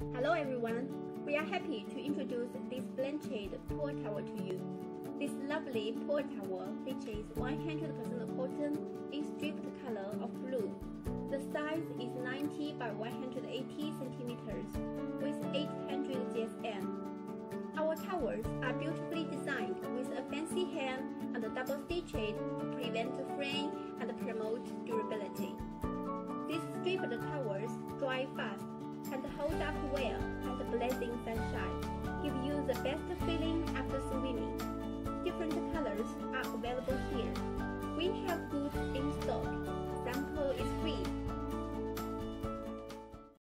Hello everyone, we are happy to introduce this Blanchard pool towel to you. This lovely pool towel features 100% cotton in striped color of blue. The size is 90 by 180 centimeters with 800 GSM. Our towels are beautifully designed with a fancy hem and double stitched to prevent fraying and promote durability. These striped towels dry fast and hold up well at the blazing sunshine, give you the best feeling after swimming. Different colors are available